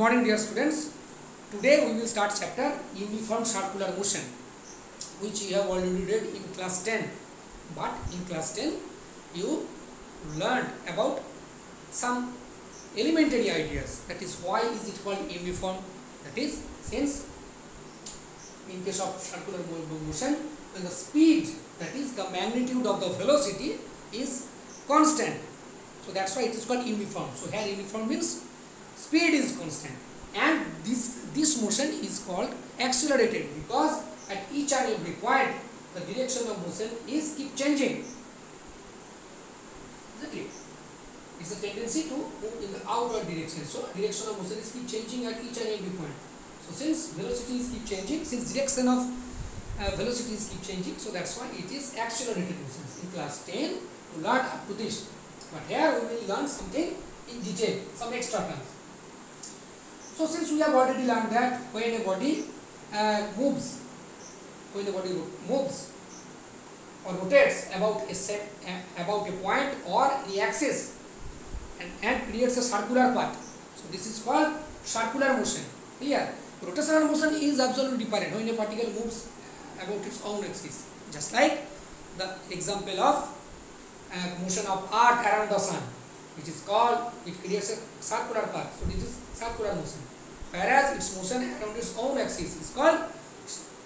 morning dear students. Today we will start chapter uniform circular motion which you have already read in class 10 but in class 10 you learned about some elementary ideas. That is why is it called uniform. That is since in case of circular motion when the speed that is the magnitude of the velocity is constant. So that's why it is called uniform. So here uniform means speed is constant. And this this motion is called accelerated because at each and every point the direction of motion is keep changing. It it's a tendency to move in the outward direction. So direction of motion is keep changing at each and every point. So since velocity is keep changing since direction of uh, velocity is keep changing so that's why it is accelerated motions in class 10 we learned up to this but here we will learn something in detail some extra terms so since we have already learned that when a body uh, moves when the body moves or rotates about a set uh, about a point or the axis and, and creates a circular path. So this is called circular motion. Clear? Rotational motion is absolutely different. When a particle moves about its own axis. Just like the example of uh, motion of earth around the sun which is called it creates a circular path. So this is circular motion. Whereas its motion around its own axis is called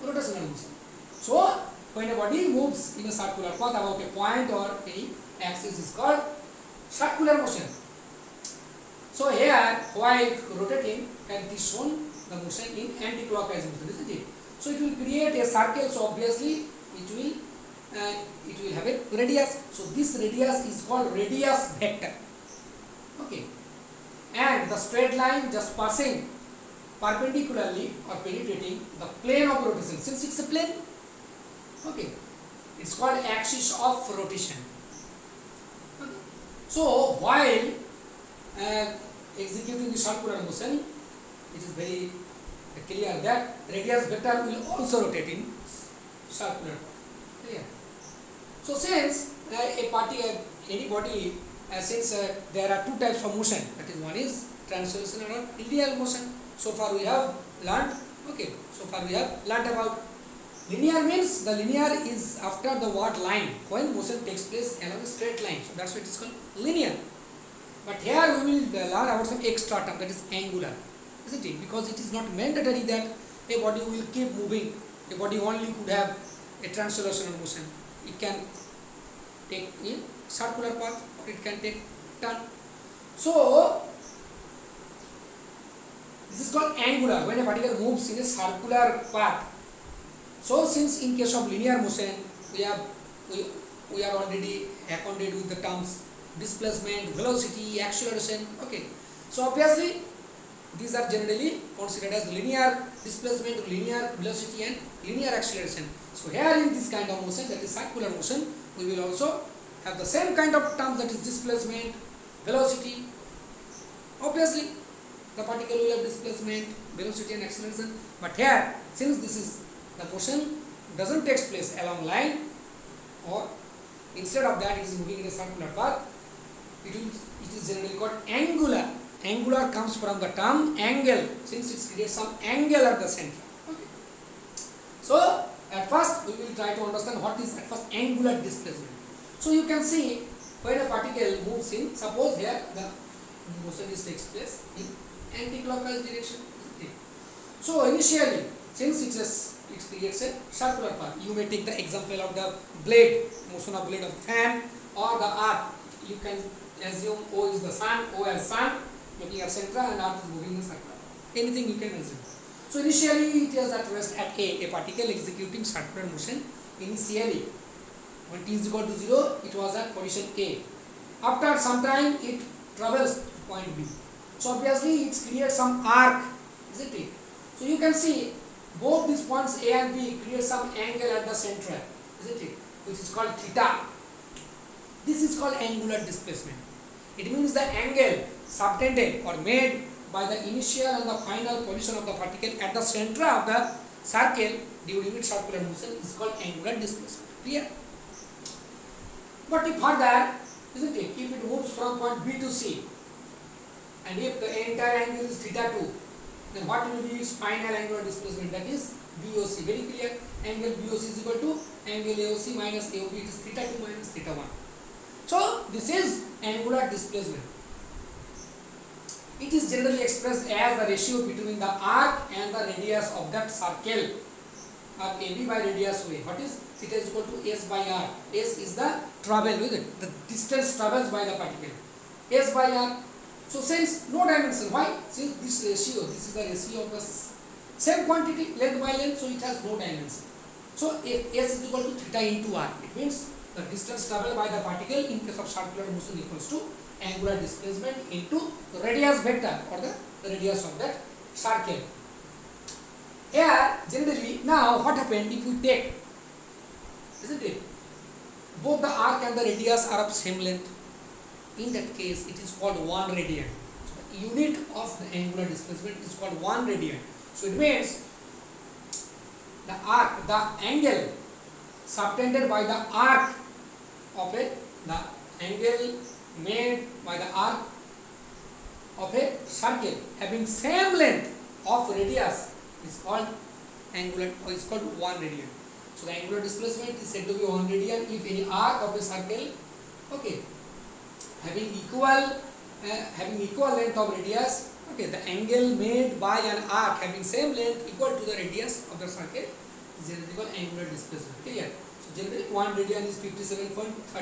rotational motion. So when a body moves in a circular path about a point or any axis is called circular motion. So here while rotating can be shown the motion in anti-clockwise motion isn't it? So it will create a circle. So obviously it will uh, it will have a radius. So this radius is called radius vector the straight line just passing perpendicularly or penetrating the plane of rotation. Since it's a plane? Okay. It's called axis of rotation. Okay. so while uh, executing the circular motion it is very clear that radius vector will also rotate in circular clear? So since uh, a party uh, any body uh, since uh, there are two types of motion that is one is translational or linear motion. So far we have learned. Okay so far we have learned about linear means the linear is after the word line? When motion takes place along a straight line. So that's why it is called linear. But here we will learn about some extra term that is angular isn't it? Because it is not mandatory that a body will keep moving. A body only could have a translational motion. It can take a circular path or it can take turn. So this is called angular when a particle moves in a circular path. So since in case of linear motion we have we, we are already acquainted with the terms displacement velocity acceleration okay. So obviously these are generally considered as linear displacement linear velocity and linear acceleration. So here in this kind of motion that is circular motion we will also have the same kind of terms that is displacement velocity. Obviously the particle will have displacement velocity and acceleration. But here since this is the motion doesn't take place along line or instead of that it is moving in a circular path it is, it is generally called angular. Angular comes from the term angle since it creates some angle at the center. Okay. so at first we will try to understand what is at first angular displacement. So you can see when a particle moves in suppose here the motion is takes place in anti-clockwise direction? So initially since it is it creates a circular path you may take the example of the blade motion of blade of fan or the earth you can assume o is the sun o as sun looking at center and earth is moving in circular anything you can assume. So initially it is at rest at a a particle executing circular motion. Initially when t is equal to 0 it was at position a. After some time it travels to point b so obviously it creates some arc isn't it? So you can see both these points a and b create some angle at the center isn't it? Which is called theta. This is called angular displacement. It means the angle subtended or made by the initial and the final position of the particle at the center of the circle during its circular motion is called angular displacement. Clear? But if further isn't it? If it moves from point b to c and if the entire angle is theta 2 then what will be its final angular displacement that is BOC very clear angle BOC is equal to angle AOC minus AOB it is theta 2 minus theta 1 so this is angular displacement it is generally expressed as the ratio between the arc and the radius of that circle of AB by radius way. What is theta is equal to S by R. S is the travel, is it? The distance travels by the particle. S by R. So since no dimension, why? Since this ratio, this is the ratio of the same quantity, length by length, so it has no dimension. So if S is equal to theta into R. It means the distance traveled by the particle in case of circular motion equals to angular displacement into radius vector or the radius of that circle. Here, generally, now what happened if we take, isn't it? Both the arc and the radius are of same length. In that case, it is called 1 radian. So the unit of the angular displacement is called 1 radian. So it means the arc, the angle subtended by the arc of a, the angle made by the arc of a circle having same length of radius is called angular or is called 1 radian. So the angular displacement is said to be 1 radian if any arc of a circle okay having equal uh, having equal length of radius okay the angle made by an arc having same length equal to the radius of the circle is called angular displacement clear? So generally 1 radian is 57.30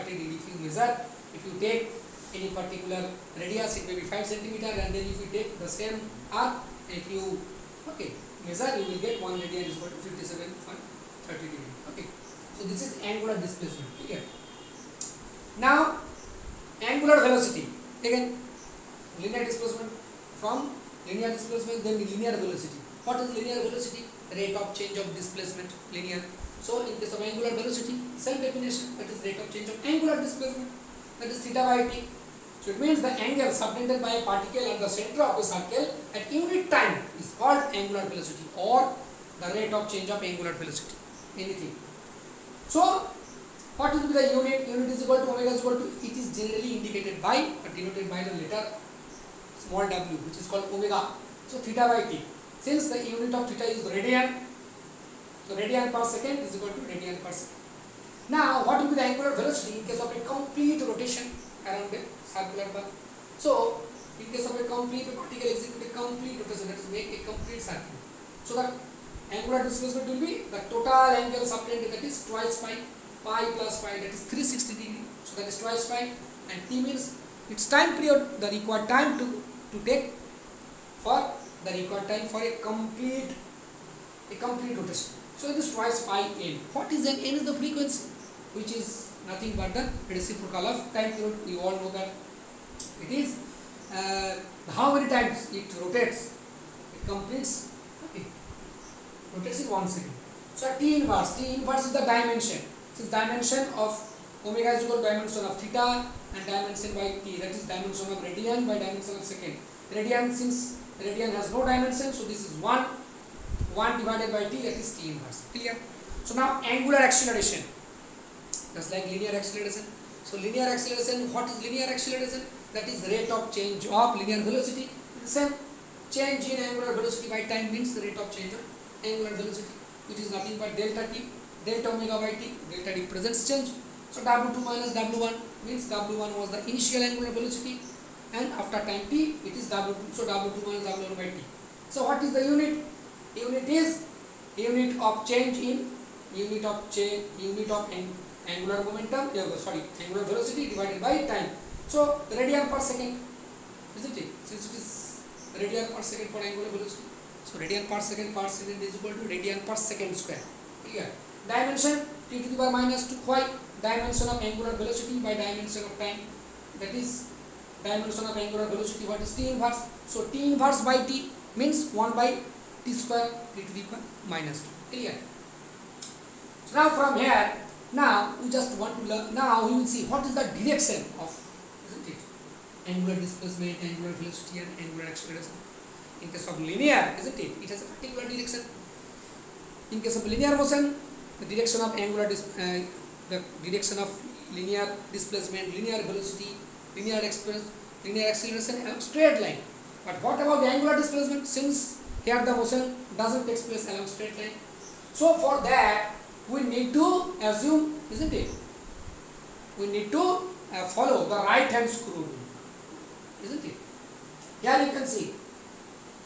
degree if you measure if you take any particular radius it may be 5 centimeter and then if you take the same arc if you okay measure you will get 1 radian is equal to 57.30 degree okay? So this is angular displacement clear? Now angular velocity again linear displacement from linear displacement then linear velocity. What is linear velocity? Rate of change of displacement linear. So in case of angular velocity same definition that is rate of change of angular displacement that is theta by t. So it means the angle subtended by a particle at the center of a circle at unit time is called angular velocity or the rate of change of angular velocity. Anything. So what is the unit? Unit is equal to omega is equal to, it is generally indicated by or denoted by the letter small w which is called omega. So theta by t. Since the unit of theta is radian, so radian per second is equal to radian per second. Now what will be the angular velocity in case of a complete rotation around a circular bar? So in case of a complete particle execute a complete rotation that is make a complete circle. So the angular displacement will be the total angle subtended that is twice pi pi plus pi that is 360 degree so that is twice pi and t means its time period the required time to to take for the required time for a complete a complete rotation. So it is twice pi n. What is n? N is the frequency which is nothing but the reciprocal of time period. We all know that it is uh, how many times it rotates it completes okay rotates in one second. So t inverse t inverse is the dimension since dimension of omega is equal to dimension of theta and dimension by t that is dimension of radian by dimension of second. Radian since radian has no dimension so this is 1 1 divided by t that is t inverse. Clear? So now angular acceleration. Just like linear acceleration. So linear acceleration what is linear acceleration? That is rate of change of linear velocity. Same change in angular velocity by time means the rate of change of angular velocity which is nothing but delta t delta omega by t delta represents change so w2 minus w1 means w1 was the initial angular velocity and after time t it is w2 so w2 minus w1 by t so what is the unit unit is unit of change in unit of change unit of ang angular momentum yeah, sorry angular velocity divided by time so radian per second isn't it since it is radian per second for angular velocity so radian per second per second is equal to radian per second square clear dimension t to the power minus 2 why dimension of angular velocity by dimension of time. That is dimension of angular velocity what is t inverse? So t inverse by t means 1 by t square t to the power minus 2 clear? So now from here now we just want to learn now we will see what is the direction of isn't it? Angular displacement angular velocity and angular acceleration. In case of linear isn't it? It has a particular direction. In case of linear motion the direction of angular uh, the direction of linear displacement linear velocity linear express linear acceleration along straight line. But what about the angular displacement? Since here the motion doesn't take place along straight line. So for that we need to assume isn't it? We need to uh, follow the right hand screw isn't it? Here you can see.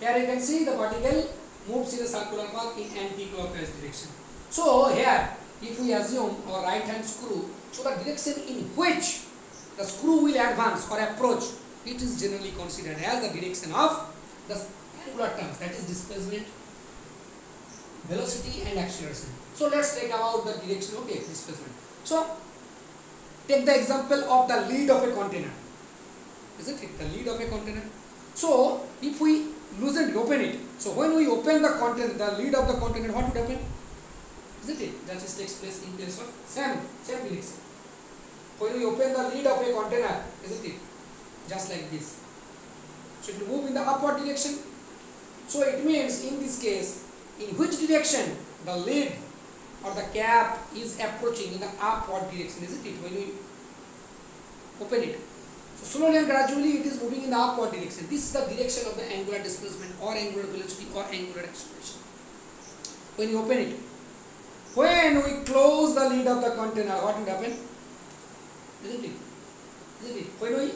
Here you can see the particle moves in a circular path in anti-clockwise direction so here if we assume our right hand screw so the direction in which the screw will advance or approach it is generally considered as the direction of the angular terms that is displacement velocity and acceleration. So let's take about the direction of okay displacement. So take the example of the lead of a container. Isn't it? The lead of a container. So if we loosen it open it. So when we open the container the lead of the container what would happen isn't it? That just takes place in case of same same direction when we open the lid of a container isn't it? Just like this. So it will move in the upward direction. So it means in this case in which direction? The lid or the cap is approaching in the upward direction isn't it? When we open it. So slowly and gradually it is moving in the upward direction. This is the direction of the angular displacement or angular velocity or angular acceleration. When you open it when we close the lid of the container what will happen? Isn't it? Isn't it? When we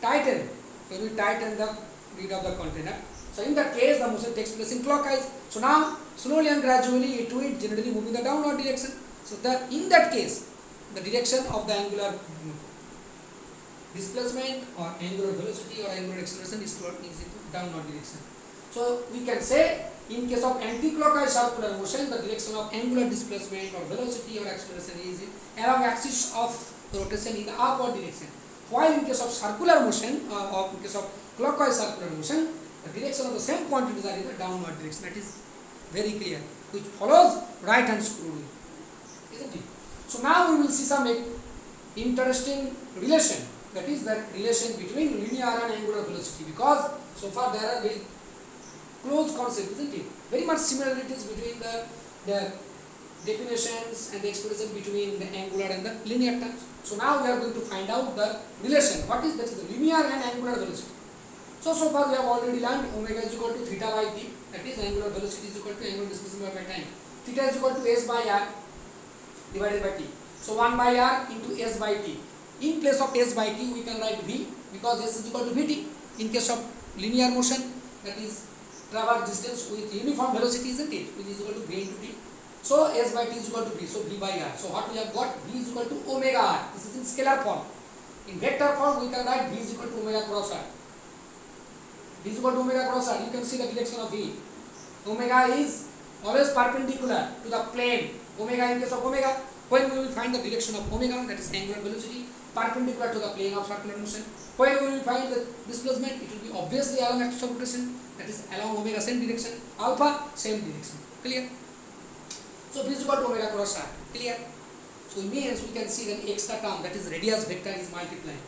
tighten when we tighten the lid of the container. So in that case the motion takes place in clockwise. So now slowly and gradually it will generally move in the downward direction. So that in that case the direction of the angular displacement or angular velocity or angular acceleration is toward is downward direction. So we can say in case of anti-clockwise circular motion the direction of angular displacement or velocity or acceleration is along axis of rotation in the upward direction. While in case of circular motion uh, or in case of clockwise circular motion the direction of the same quantities are in the downward direction. That is very clear which follows right hand screw rule isn't it? So now we will see some interesting relation that is the relation between linear and angular velocity because so far there are very close concept, isn't it very much similarities between the the definitions and the expression between the angular and the linear terms. So now we are going to find out the relation. What is that is the linear and angular velocity. So so far we have already learned omega is equal to theta by t that is angular velocity is equal to angular displacement by time. Theta is equal to s by r divided by t. So 1 by r into s by t. In place of s by t we can write v because s is equal to vt in case of linear motion. That is traverse distance with uniform velocity isn't it which is equal to v into t so s by t is equal to v so v by r so what we have got v is equal to omega r this is in scalar form in vector form we can write v is equal to omega cross r v is equal to omega cross r you can see the direction of v omega is always perpendicular to the plane omega in case of omega when we will find the direction of omega that is angular velocity perpendicular to the plane of circular motion when we will find the displacement it will be obviously along axis of rotation that is along omega same direction. Alpha same direction. Clear? So v is equal to omega cross r. Clear? So means we can see the extra term that is radius vector is multiplying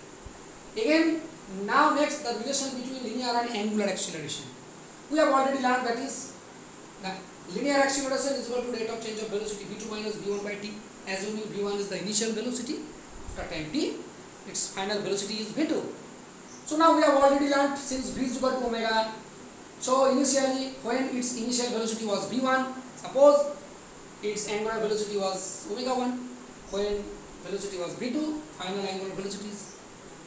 again now next the relation between linear and angular acceleration we have already learned that is the linear acceleration is equal to rate of change of velocity v2 minus v1 by t assuming v1 is the initial velocity after time t its final velocity is v2 so now we have already learned since v is equal to omega so initially when its initial velocity was v1 suppose its angular velocity was omega 1 when velocity was v2 final angular velocity is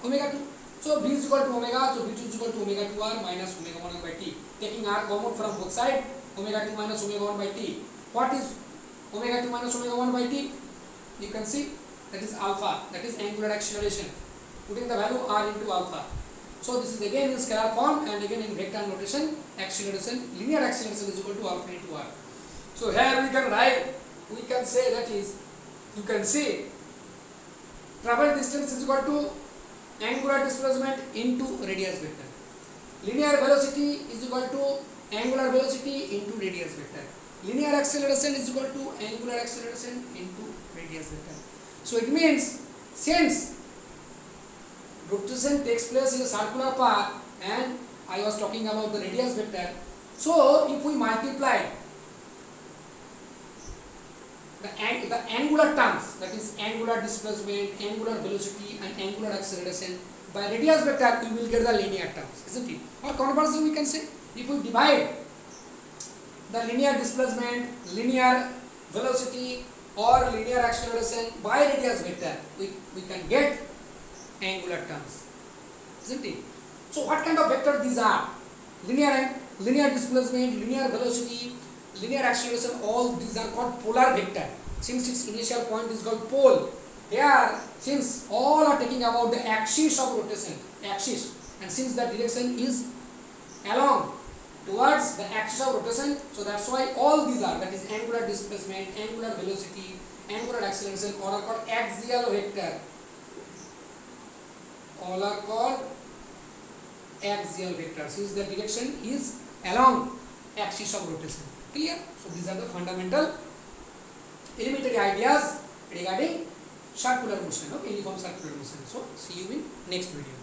omega 2 so v is equal to omega so v2 is equal to omega 2r minus omega 1 by t. Taking r common from both sides omega 2 minus omega 1 by t. What is omega 2 minus omega 1 by t? You can see that is alpha that is angular acceleration. Putting the value r into alpha so this is again in scalar form and again in vector notation acceleration linear acceleration is equal to alpha into r. So here we can write we can say that is you can see travel distance is equal to angular displacement into radius vector. Linear velocity is equal to angular velocity into radius vector. Linear acceleration is equal to angular acceleration into radius vector. So it means since rotation takes place in a circular path and I was talking about the radius vector. So if we multiply the, ang the angular terms that is angular displacement, angular velocity and angular acceleration by radius vector we will get the linear terms isn't it? Or conversely we can say if we divide the linear displacement, linear velocity or linear acceleration by radius vector, we, we can get angular terms. Isn't it? So what kind of vector these are? Linear eh? linear displacement, linear velocity, linear acceleration, all these are called polar vector. Since its initial point is called pole, here since all are taking about the axis of rotation, axis, and since the direction is along towards the axis of rotation, so that's why all these are that is angular displacement, angular velocity, angular acceleration, all are called axial vector. All are called axial vectors since the direction is along axis of rotation. Clear? So these are the fundamental elementary ideas regarding circular motion of uniform circular motion. So see you in next video.